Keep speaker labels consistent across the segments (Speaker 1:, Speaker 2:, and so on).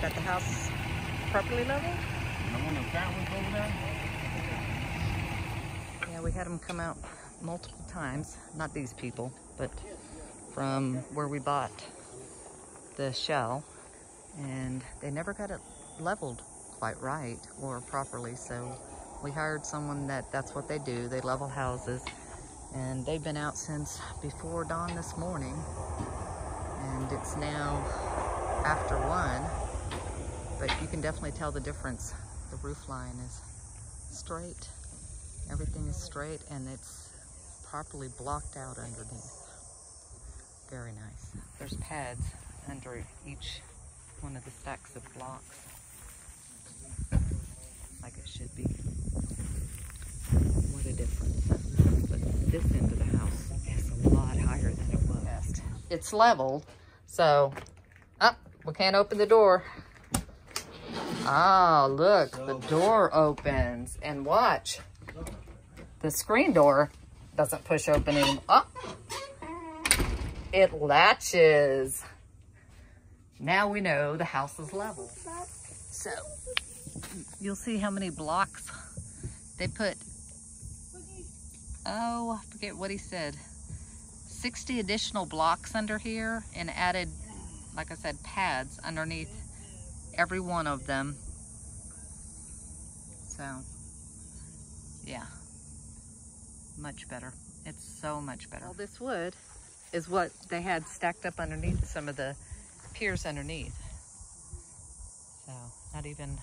Speaker 1: Got the house properly leveled?
Speaker 2: The one the fountains over there?
Speaker 1: Yeah, we had them come out multiple times. Not these people, but from where we bought the shell. And they never got it leveled quite right or properly. So we hired someone that that's what they do. They level houses. And they've been out since before dawn this morning. And it's now after one. Can definitely tell the difference. The roof line is straight. Everything is straight and it's properly blocked out underneath. Very nice. There's pads under each one of the stacks of blocks. Like it should be. What a difference. But this end of the house is a lot higher than it was. It's leveled, so, oh, we can't open the door. Oh, look, the door opens. And watch, the screen door doesn't push open anymore. Oh, it latches. Now we know the house is level. So, you'll see how many blocks they put. Oh, I forget what he said. 60 additional blocks under here and added, like I said, pads underneath every one of them. So, yeah, much better. It's so much better. All this wood is what they had stacked up underneath some of the piers underneath. So, not even,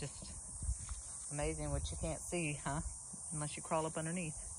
Speaker 1: just amazing what you can't see, huh? Unless you crawl up underneath.